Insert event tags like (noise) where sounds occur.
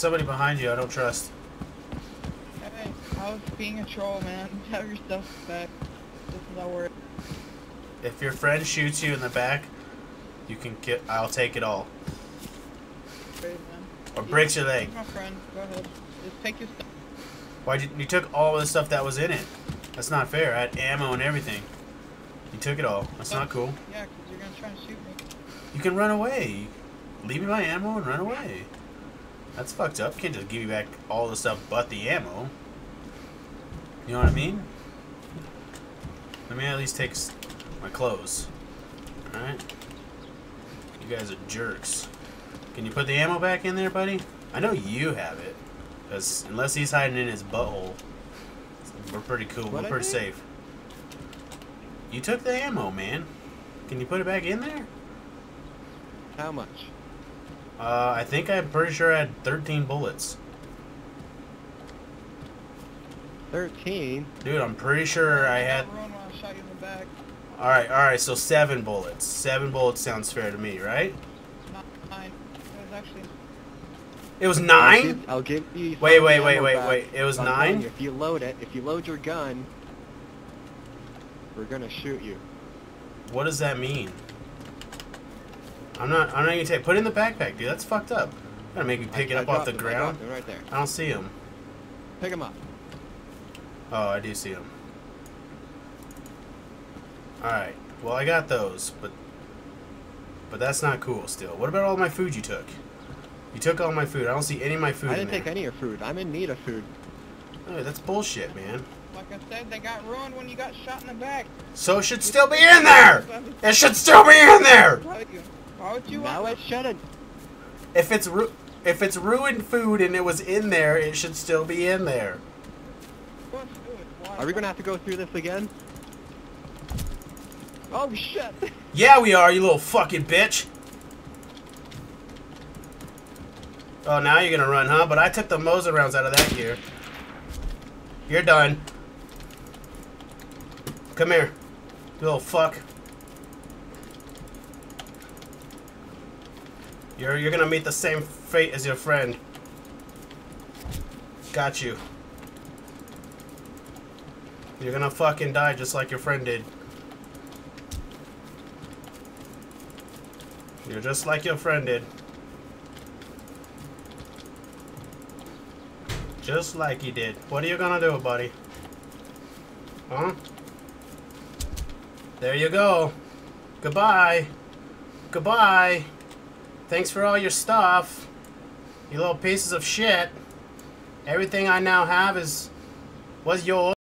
somebody behind you I don't trust. Hey, I was being a troll, man. (laughs) Have your stuff back. This is how we're. If your friend shoots you in the back, you can get. I'll take it all. Brave. Or breaks your leg. My friend. Go ahead. Just take your stuff. Why did you took all the stuff that was in it? That's not fair. I had ammo and everything. You took it all. That's not cool. Yeah, because you're gonna try and shoot me. You can run away. Leave me my ammo and run away. That's fucked up. Can't just give you back all the stuff but the ammo. You know what I mean? Let me at least take my clothes. Alright? You guys are jerks. Can you put the ammo back in there, buddy? I know you have it. Because unless he's hiding in his butthole, we're pretty cool. What we're pretty safe. You took the ammo, man. Can you put it back in there? How much? Uh, I think I'm pretty sure I had 13 bullets. 13? Dude, I'm pretty sure I had. got ruined when I shot you in the back. Alright, alright, so seven bullets. Seven bullets sounds fair to me, right? Nine. It was actually. It was I'll nine? give, I'll give you. Wait, wait, wait, wait, back, wait. It was but I'm telling nine? If you load it, if you load your gun, we're gonna shoot you. What does that mean? I'm not. I'm not gonna take. Put it in the backpack, dude. That's fucked up. You're gonna make me pick I- it up off the him, ground. dropped him right there. I don't see him. Pick him up. Oh, I do see him. Alright. Well, I got those, but but that's not cool. Still, what about all my food you took? You took all my food. I don't see any of my food I didn't there. take any of your food. I'm in need of food. Oh, that's bullshit, man. Like I said, they got ruined when you got shot in the back. So it should still be in there. It should still be in there. Why would you? Why would now want it shouldn't. If it's ru- if it's ruined food and it was in there, it should still be in there. Let's do it. Why? Are we gonna have to go through this again? Oh shit! (laughs) Yeah, we are, you little fucking bitch. Oh, now you're gonna run, huh? But I took the Mosin rounds out of that gear. You're done. Come here, you little fuck. You're you're gonna meet the same fate as your friend. Got you. You're gonna fucking die just like your friend did. You're just like your friend did. Just like he did. What are you gonna do, buddy? Huh? There you go. Goodbye. Goodbye. Thanks for all your stuff. You little pieces of shit. Everything I now have is was yours.